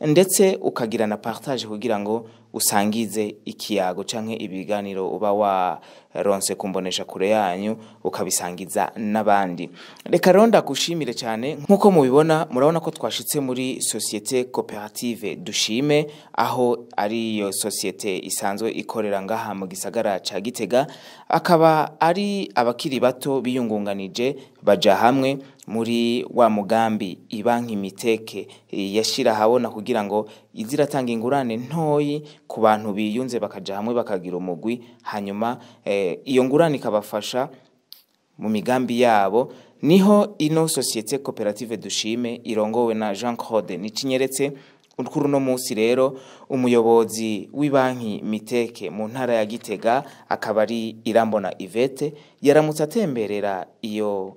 ndetse ukagira na partage kugira ngo usangize ikiyago canke ibiganiro uba waronse kumbonesha kure yanyu ukabisangiza n'abandi reka rero ndagushimire cyane nk'uko mubibona murabona ko twashitse muri sosiyete koperative dushime aho ari iyo societe isanzwe ikorera ngaha mu gisagara ca gitega akaba ari abakiri bato biyungunganije bajya hamwe muri wa mugambi ibanki miteke eh, yashyira ahabona kugira ngo ize iratanga ingurane ntoyi ku bantu biyunze bakajya hamwe bakagira umugwi hanyuma eh, iyo ngurane ikabafasha mu migambi yabo niho ino sosiyete koperative dushime irongowe na jean claude nicinyeretse kuri uno munsi rero umuyobozi w'ibanki miteke mu ntara ya gitega akaba ari irambona ivete yaramutse atemberera iyo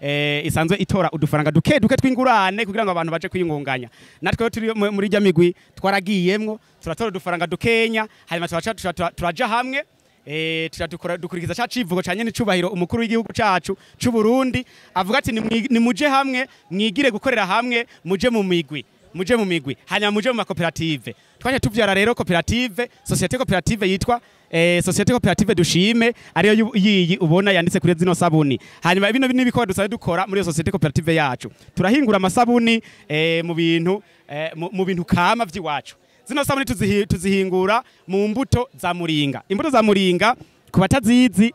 eh, isanzwe itora udufaranga duke duke tw'ingurane kugira ngo abantu baje kwiyungunganya natwe turi muri jya migwi twaragiyemwo turatora udufaranga dukenya hanyuma turaja hamwe eh, dukurikiza cya civugo cyane n'icubahiro umukuru w'igihugu cyacu cy'u Burundi avuga ati nimuje hamwe mwigire gukorera hamwe muje mu migwi muje mu migwi hanyuma muje mu makoperative twaje tuvyara rero koperative sosiyete koperative yitwa eh, societe cooperative dushime ariyo yiyi ubona yanditse kuri zino sabuni hanyuma bino bikora dusaba dukora muri societe cooperative yacu turahingura amasabuni eh, mu bintu eh, mu bintu kama vyiwacu zino sabuni tuzihingura mu mbuto za muringa imbuto za muringa kubatazizi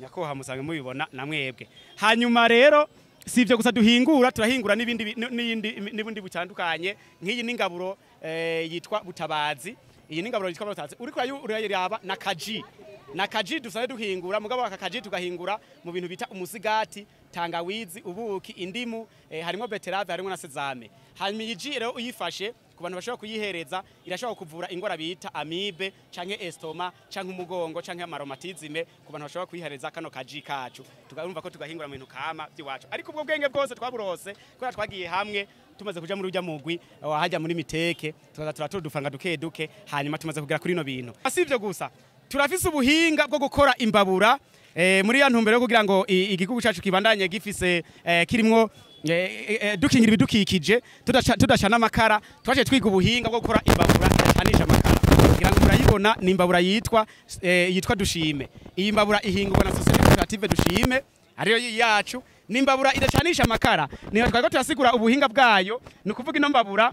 nyakoha musange mubibona namwebwe hanyuma rero si ibyo gusa duhingura turahingura n'ibindi butandukanye nk'iyi n'ingaburo eh, yitwa butabazi iyi n'ingaburo yitwa butabazi uri kurayiraba na kaji na kaji dusanzwe duhingura mugabo aka kaji tugahingura mu bintu bita umusigati tangawizi ubuki indimu eh, harimo beterave harimo na sezame hanyuma iyi ji rero uyifashe ku bantu bashobora kuyihereza irashobora kuvura ingora bita amibe canke estoma canke umugongo canke amaromatizime ku bantu bashobora kuyihereza kano kaji kacu tugarumva ko tugahingura mu bintu kama by'iwacu ariko ubwo bwenge bwose twaburose kubera twagiye hamwe tumaze kuja muri urya mugwi wahajya muri miteke tukaza turatura dufanga duke duke hanyuma tumaze kugera kuri no bintu asivyo ah, gusa turafise ubuhinga bwo gukora imbabura eh, muri ya ntumbero yo kugira ngo igikugu cacu kibandanye gifise eh, kirimwo Eh, eh, eh, dukingira ibidukikije tudasha n'amakara twaje twiga ubuhinga bwo gukora imbabura yacanisha amakara kugira ngo murayibona ni imbabura yitwa yitwa dushime iyi mbabura ihingurwa na sosiyete koperative dushime ariyo yacu ni imbabura idacanisha amakara niho twari turasigura ubuhinga bwayo ni ukuvuga ino mbabura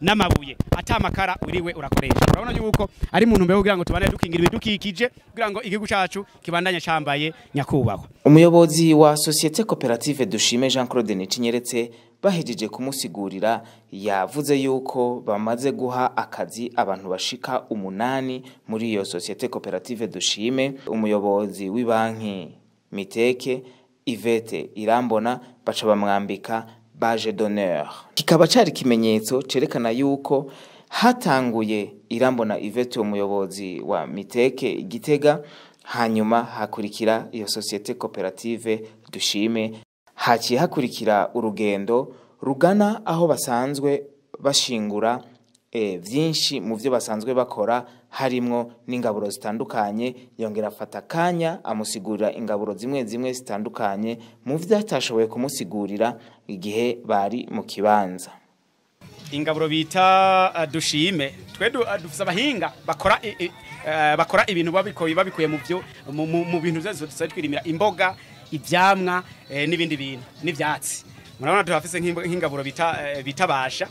n'amabuye ata amakara uriwe urakoresha urabona yuko ari muntu mbere kugira ngo tubane dukingira ibidukikije kugira ngo igihugu cyacu kibandanye cyambaye nyakubahwa umuyobozi wa sosiyete koperative dushime Jean Claude Nicinyeretse bahejeje kumusigurira yavuze yuko bamaze guha akazi abantu bashika umunani muri iyo sosiyete koperative dushime umuyobozi w'ibanki miteke ivete irambona baca bamwambika baje d'honneur kikaba cyari ikimenyetso cyerekana yuko hatanguye irambona ivete umuyobozi wa miteke igitega hanyuma hakurikira iyo sosiyete koperative dushime haciye hakurikira urugendo rugana aho basanzwe bashingura byinshi e, mu byo basanzwe bakora harimo n'ingaburo zitandukanye yongera afata akanya amusigurira ingaburo zimwe zimwe zitandukanye mu byo atashoboye kumusigurira igihe bari mu kibanza ingaburo bita ah, dushime twe ah, dufite abahinga bakora eh, ibintu babikuye mu bintu byose twirindira imboga ibyamwa eh, n'ibindi bintu n'ibyatsi murabona tuhafise nk'ingaburo bitabasha eh,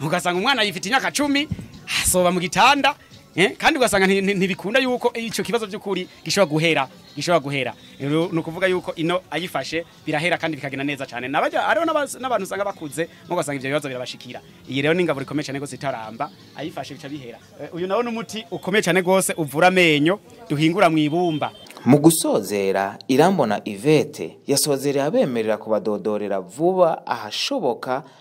ugasanga umwana yifite imyaka cumi asoba mu gitanda Eh? kandi ugasanga ntibikunda yuko icyo kibazo by'ukuri gishobora guhera gishobora guhera ni ukuvuga yuko ino ayifashe birahera kandi bikagenda neza cyane hariho n'abantu usanga bakunze ugasanga ibyo bibazo birabashikira iyi rero ni ingabo rikomeye cyane rwose itaramba ayifashe bica bihera eh, uyu nawe ni umuti ukomeye cyane rwose uvura amenyo duhingura mu ibumba mu gusozera irambona ivete yasozereye abemerera kubadodorera vuba ahashoboka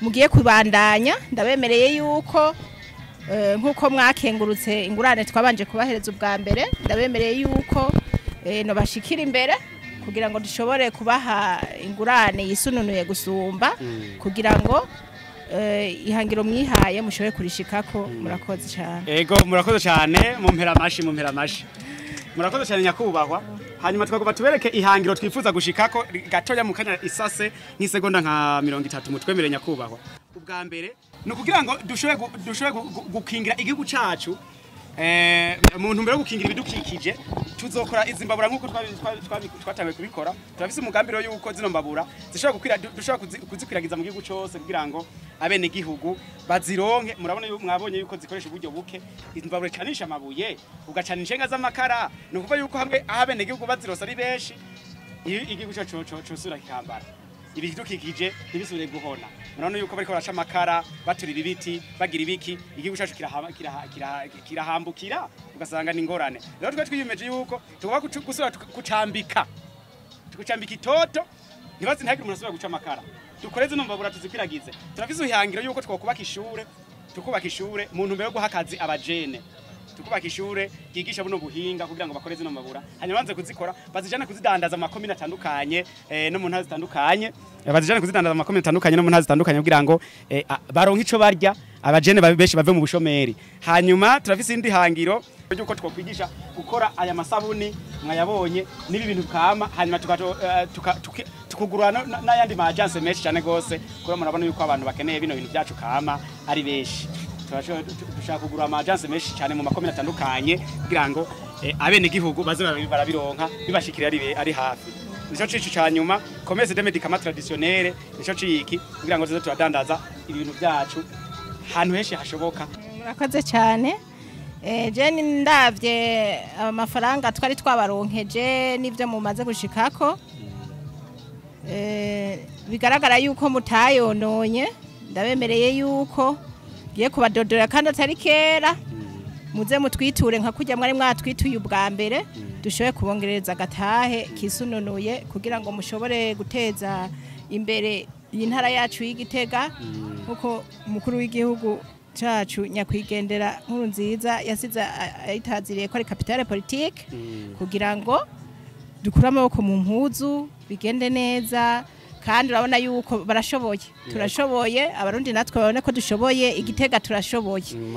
mugiye kubandanya ndabemereye yuko Eh, nk'uko mwakengurutse ingurane twabanje kubahereza ubwa mbere ndabemereye yuko eh, nabashikira imbere kugira ngo dushobore kubaha ingurane yisununuye gusumba mm. kugira ngo eh, ihangiro mwihaye mushobore kurishikako mm. murakoze cyane ego murakoze cyane mumpera amashi mumpera amashi murakoze cyane nyakubahwa hanyuma twagomba tubereke ihangiro twifuza ko gatoya mu kanya isase nk'isegonda nka mirongo itatu mutwemere nyakubahwa bwa mbere ni ukugira ngo dushobore gukingira igihugu cyacu mu ntumbero yo gukingira ibidukikije tuzokora izi mbabura nk'uko twatangiye kubikora turafise umugambi rero y'uko zino mbabura dushobora kuzikwiragiza mu gihugu cyose kugira ngo abenegihugu bazironke murabona mwabonye yuko zikoresha uburyo buke imbabura icanisha amabuye ugacana inshenga z'amakara ni ukuvuga yuko hamwe aho abenegihugu bazirosa ari benshi igihugu cyacu cyosura kikambara ibidukikije ntibisubire guhona urabona yuko bariko baraca amakara baturi bibiti bagira ibiki igihugu cyacu kirahambukira ugasanga ni ingorane rero twa twiyemeje yuko tugomba gusubira kucambika tukucambika itoto ntibazi ntihagire umuntu asubira guca amakara dukoreze numva buratuzi kwiragize turafise ihangiro yuko twakubaka ishure tukubaka ishure mu ntumbero yo abajene tukubaka ishure kigisha buno buhinga kugira ngo bakore zino mabura hanyuma banze kuzikora bazijane kuzidandaza eh, mu eh, makomine atandukanye no mu ntara zitandukanye kuzidandaza mu makomine atandukanye no mu ntara kugira ngo eh, baronke ico barya abajene babeshi bave mu bushomeri hanyuma turafise indi hangiro ry'uko twokwigisha gukora aya masabuni mwayabonye n'ibi bintu kama hanyuma tukugurwa n'ayandi majanse menshi cyane gose kuko murabona yuko abantu bakeneye bino bintu byacu kama ari benshi dushaka kugura amajansi menshi cyane mu makomine atandukanye kugira ngo eh, abenegihugu baze barabironka bibashikira ari ari hafi nicyo cici ca nyuma commerce de medicament traditionnel nicyo ciki kugira ngo tuze turadandaza ibintu byacu hantu henshi hashoboka murakoze cyane eh, jeni ndabye amafaranga twari twabaronkeje n'ibyo mumaze gushikako eh, bigaragara yuko mutayononye ndabemereye yuko ngiye kubadodora kandi atari kera muze mutwiture nka kujya mwari mwatwituye ubwa mbere dushobore kubongereza agatahe kisununuye kugira ngo mushobore guteza imbere iyi ntara yacu y'igitega nk'uko umukuru w'igihugu cyacu nyakwigendera nkuru nziza yasize ayitaziriye ko ari kapitale politike kugira ngo dukure amaboko mu mpuzu bigende neza kandi urabona yuko barashoboye turashoboye abarundi natwe babone ko dushoboye igitega turashoboye mm.